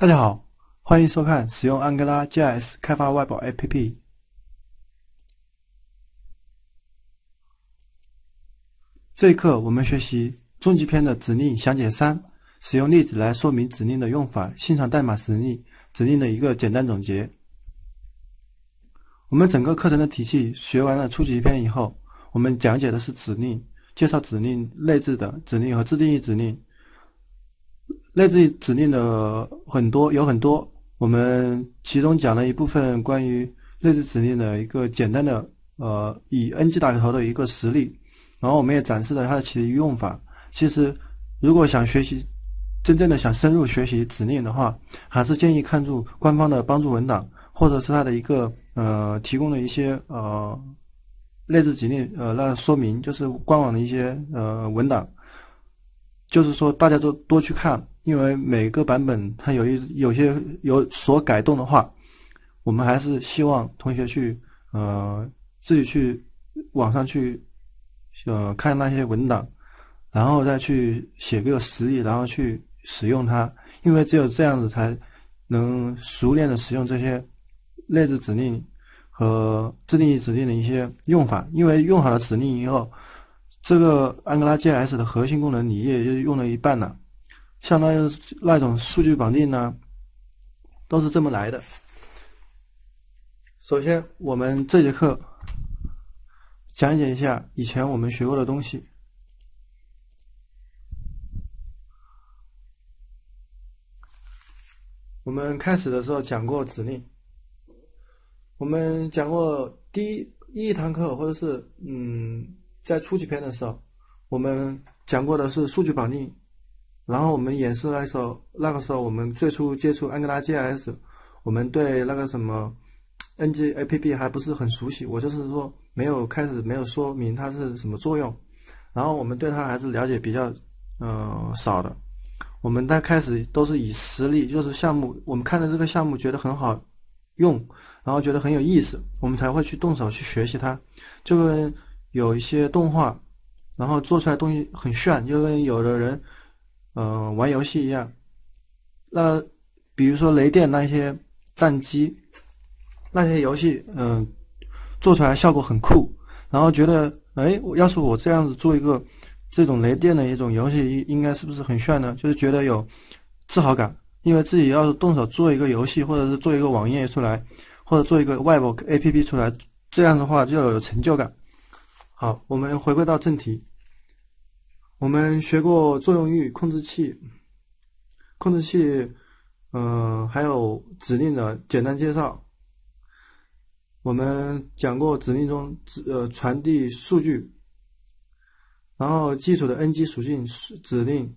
大家好，欢迎收看使用安哥拉 JS 开发外包 APP。这一课我们学习终极篇的指令详解三，使用例子来说明指令的用法，欣赏代码实例指令的一个简单总结。我们整个课程的体系学完了初级篇以后，我们讲解的是指令，介绍指令内置的指令和自定义指令。内置指令的很多有很多，我们其中讲了一部分关于内置指令的一个简单的呃以 ng 打头的一个实例，然后我们也展示了它的其用法。其实如果想学习真正的想深入学习指令的话，还是建议看住官方的帮助文档，或者是它的一个呃提供的一些呃内置指令呃那说明，就是官网的一些呃文档，就是说大家都多去看。因为每个版本它有一有些有所改动的话，我们还是希望同学去呃自己去网上去呃看那些文档，然后再去写个实例，然后去使用它。因为只有这样子才能熟练的使用这些内置指令和自定义指令的一些用法。因为用好了指令以后，这个安哥拉 JS 的核心功能你也就用了一半了。像那那种数据绑定呢，都是这么来的。首先，我们这节课讲解一下以前我们学过的东西。我们开始的时候讲过指令，我们讲过第一一堂课，或者是嗯，在初级篇的时候，我们讲过的是数据绑定。然后我们演示那时候，那个时候我们最初接触安哥拉 JS，我们对那个什么 ng app 还不是很熟悉，我就是说没有开始没有说明它是什么作用，然后我们对它还是了解比较嗯少的，我们在开始都是以实例，就是项目，我们看到这个项目觉得很好用，然后觉得很有意思，我们才会去动手去学习它，就跟有一些动画，然后做出来东西很炫，就跟有的人。嗯，玩游戏一样。那比如说雷电那些战机，那些游戏，嗯，做出来效果很酷。然后觉得，哎，要是我这样子做一个这种雷电的一种游戏，应该是不是很炫呢？就是觉得有自豪感，因为自己要是动手做一个游戏，或者是做一个网页出来，或者做一个 Web APP 出来，这样的话就有成就感。好，我们回归到正题。我们学过作用域、控制器、控制器，嗯，还有指令的简单介绍。我们讲过指令中指呃传递数据，然后基础的 ng 属性指令，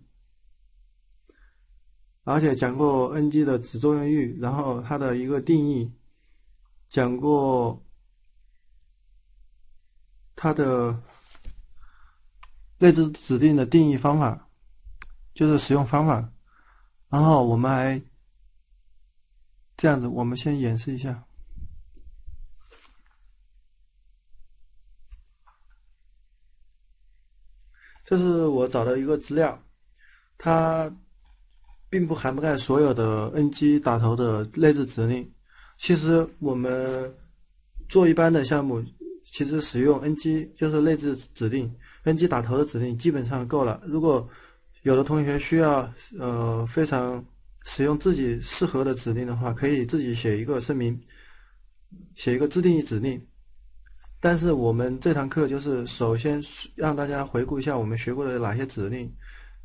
而且讲过 ng 的子作用域，然后它的一个定义，讲过它的。内置指令的定义方法就是使用方法，然后我们还这样子，我们先演示一下。这是我找的一个资料，它并不涵盖所有的 ng 打头的内置指令。其实我们做一般的项目，其实使用 ng 就是内置指令。Ng 打头的指令基本上够了。如果有的同学需要呃非常使用自己适合的指令的话，可以自己写一个声明，写一个自定义指令。但是我们这堂课就是首先让大家回顾一下我们学过的哪些指令，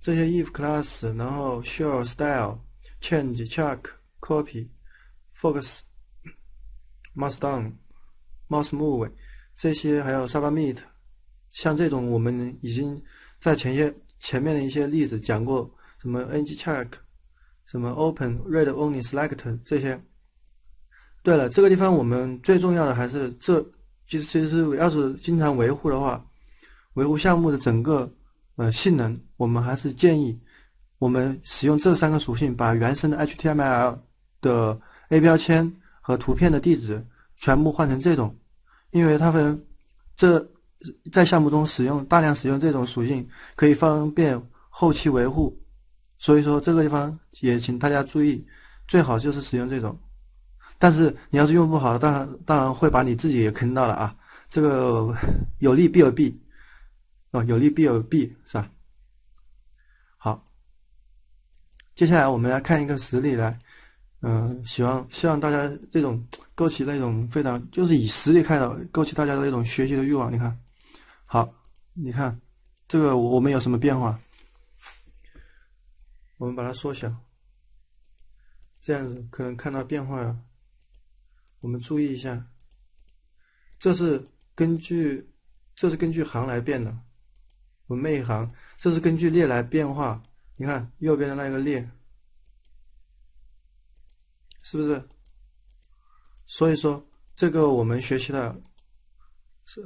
这些 if class，然后 show style change check copy focus mouse down mouse move 这些还有 submit。像这种，我们已经在前些前面的一些例子讲过，什么 ng check，什么 open read only select 这些。对了，这个地方我们最重要的还是这，其实其实要是经常维护的话，维护项目的整个呃性能，我们还是建议我们使用这三个属性，把原生的 HTML 的 A 标签和图片的地址全部换成这种，因为它们这。在项目中使用大量使用这种属性，可以方便后期维护。所以说这个地方也请大家注意，最好就是使用这种。但是你要是用不好，当然当然会把你自己也坑到了啊！这个 有利必有弊，哦，有利必有弊，是吧？好，接下来我们来看一个实例来，嗯，希望希望大家这种勾起那种非常就是以实例开头，勾起大家的那种学习的欲望。你看，好，你看这个我们有什么变化？我们把它缩小，这样子可能看到变化了。我们注意一下，这是根据这是根据行来变的，我们每一行，这是根据列来变化。你看右边的那个列，是不是？所以说这个我们学习的，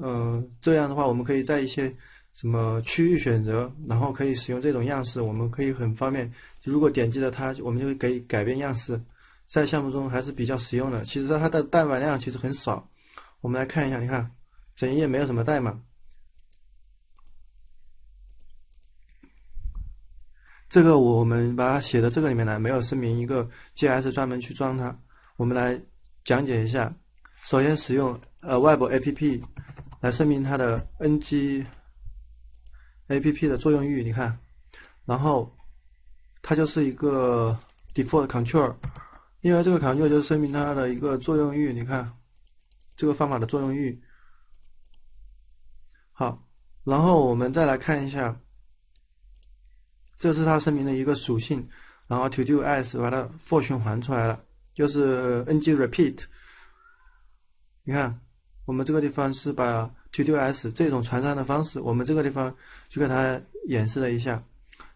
嗯，这样的话，我们可以在一些什么区域选择，然后可以使用这种样式，我们可以很方便。如果点击了它，我们就可以改变样式。在项目中还是比较实用的。其实它的代码量其实很少。我们来看一下，你看整页没有什么代码。这个我们把它写到这个里面来，没有声明一个 JS 专门去装它。我们来讲解一下。首先使用呃 Web APP 来声明它的 ng APP 的作用域，你看，然后它就是一个 default control。因为这个 control 就是声明它的一个作用域，你看这个方法的作用域。好，然后我们再来看一下，这是它声明的一个属性，然后 to do as 把它 for 循环出来了，就是 ng repeat。你看，我们这个地方是把 QoS 这种传上的方式，我们这个地方就给它演示了一下，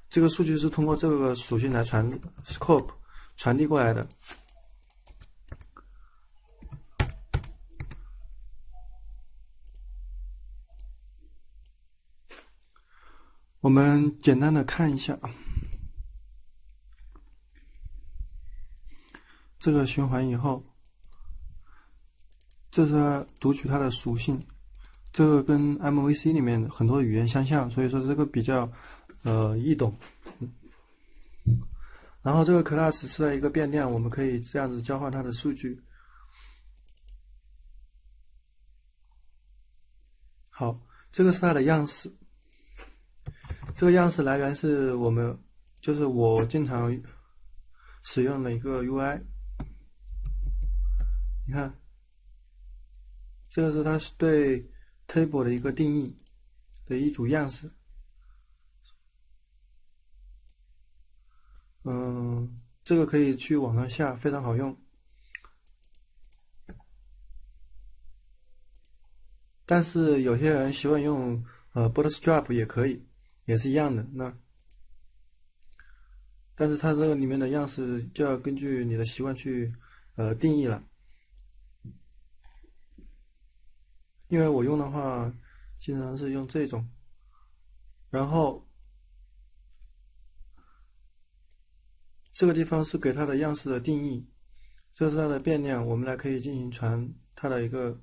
这个数据是通过这个属性来传 scope。传递过来的，我们简单的看一下，这个循环以后，这是它读取它的属性，这个跟 MVC 里面很多语言相像，所以说这个比较呃易懂。然后这个 class 是了一个变量，我们可以这样子交换它的数据。好，这个是它的样式。这个样式来源是我们，就是我经常使用的一个 UI。你看，这个是它是对 table 的一个定义的一组样式。嗯，这个可以去网上下，非常好用。但是有些人习惯用呃 Bootstrap 也可以，也是一样的。那，但是它这个里面的样式就要根据你的习惯去呃定义了。因为我用的话，经常是用这种，然后。这个地方是给它的样式的定义，这是它的变量，我们来可以进行传它的一个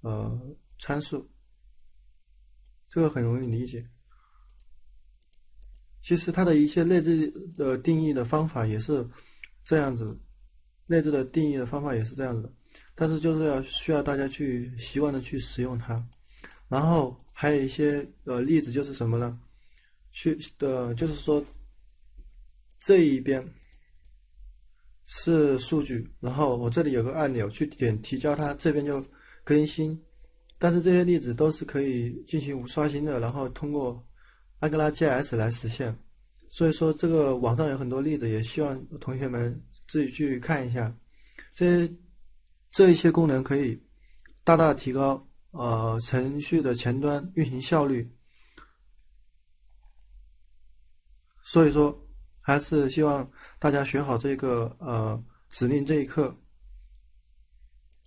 呃参数，这个很容易理解。其实它的一些内置的定义的方法也是这样子，内置的定义的方法也是这样子的，但是就是要需要大家去习惯的去使用它。然后还有一些呃例子就是什么呢？去的就是说这一边。是数据，然后我这里有个按钮，去点提交它，这边就更新。但是这些例子都是可以进行无刷新的，然后通过 Angular JS 来实现。所以说这个网上有很多例子，也希望同学们自己去看一下。这些这一些功能可以大大提高呃程序的前端运行效率。所以说还是希望。大家学好这个呃指令这一课，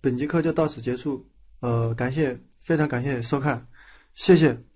本节课就到此结束。呃，感谢，非常感谢收看，谢谢。